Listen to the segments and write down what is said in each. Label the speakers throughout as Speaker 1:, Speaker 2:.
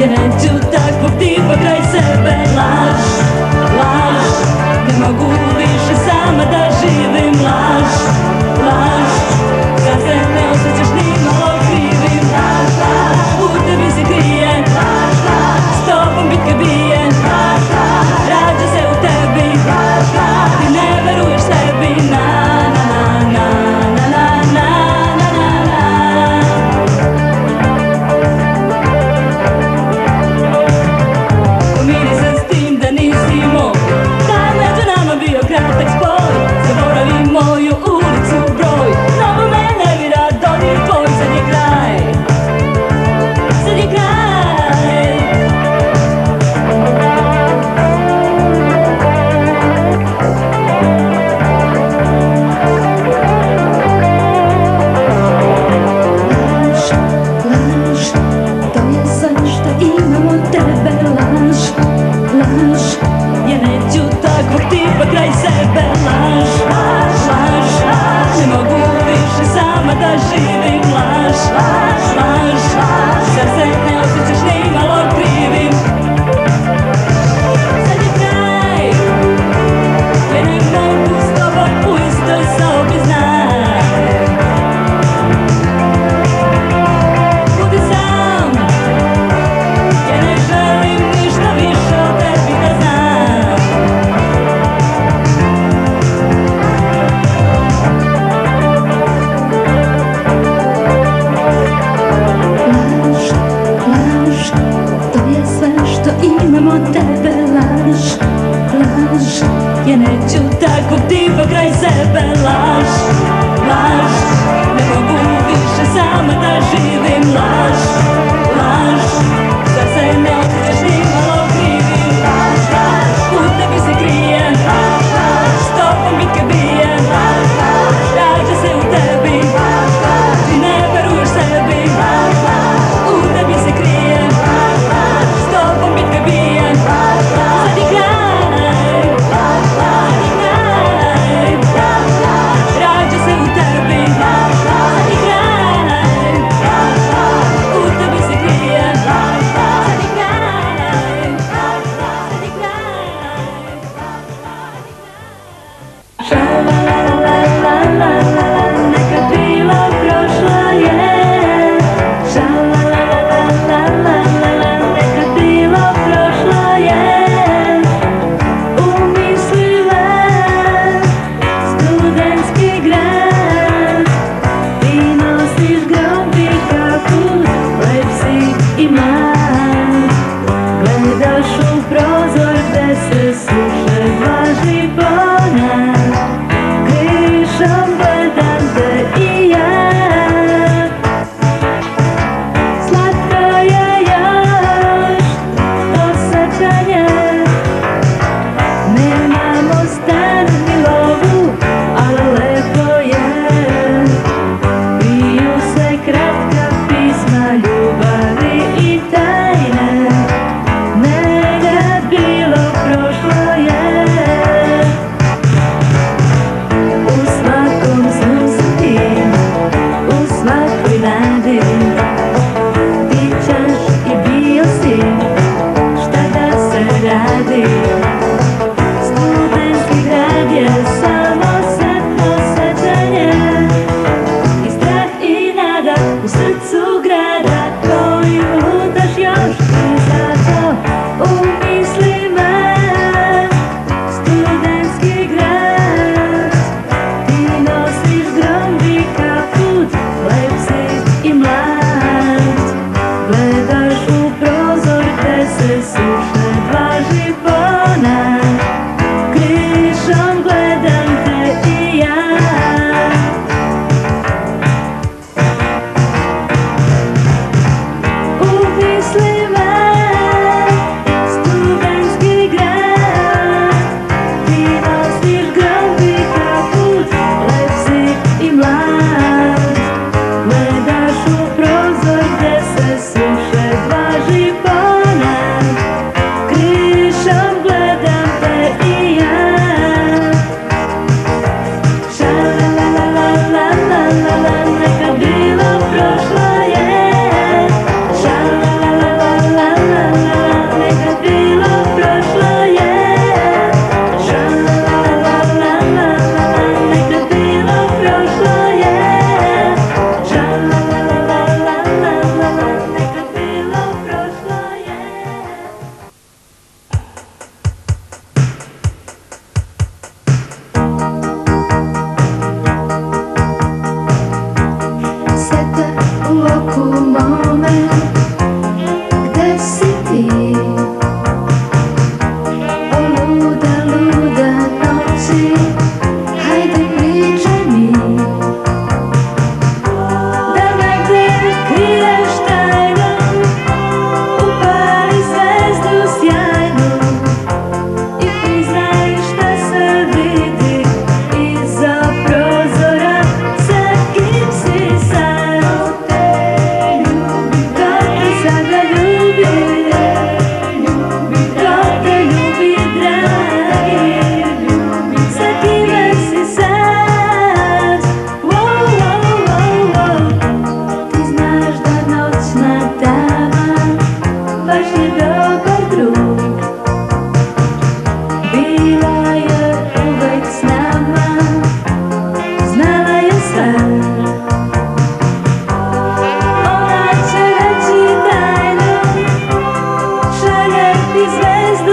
Speaker 1: Yeah, to die for the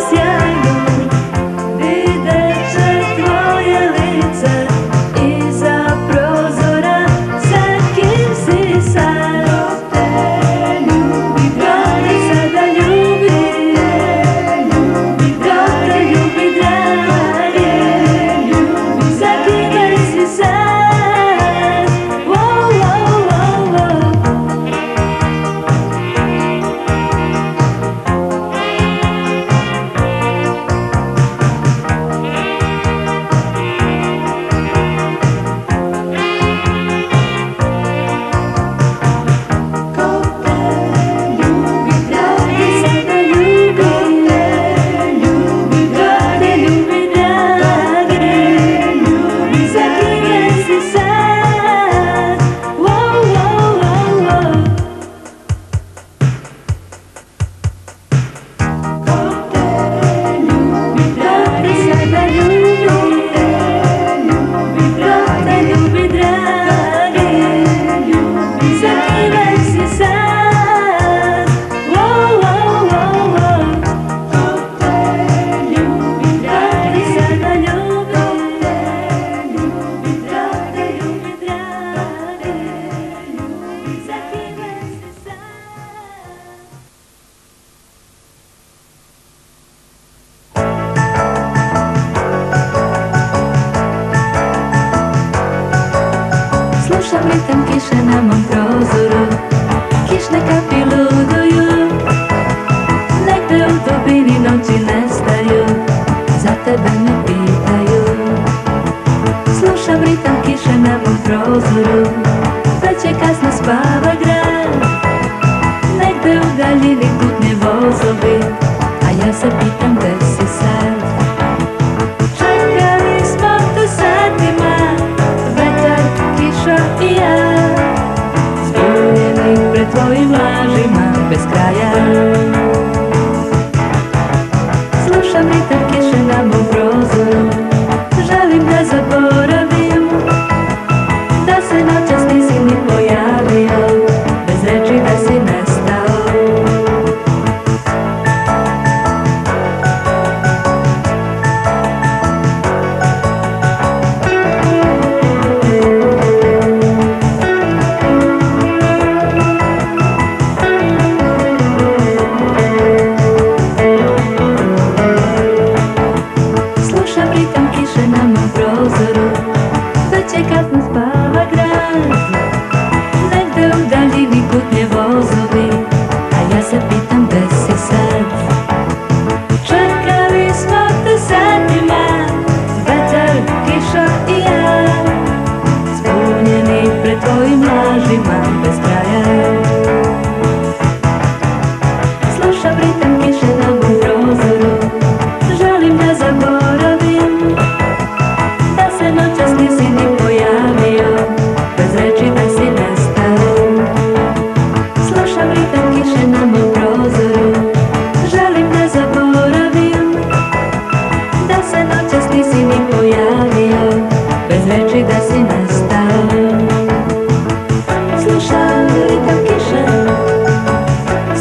Speaker 1: distância. Zamrytam kiszę na mój prozór Kisz na kapilu doju Najpierw to byli noci na staju Za tebe mi pitaju Zluszam rytam kiszę na mój prozór Becie kasno spawa gra Najpierw dalili putnie wozowi Zamrytam kiszę na mój prozór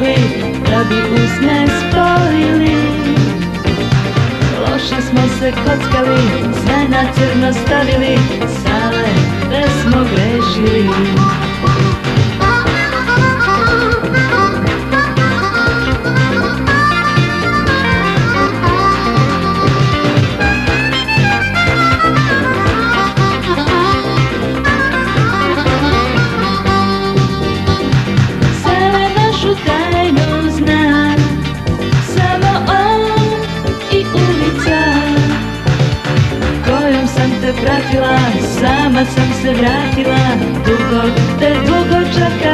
Speaker 1: da bi usne spojili Loše smo se kockali, sve na crno stavili Sale, da smo grešili se pratila, sama sam se vratila, dugo te dugo čekala.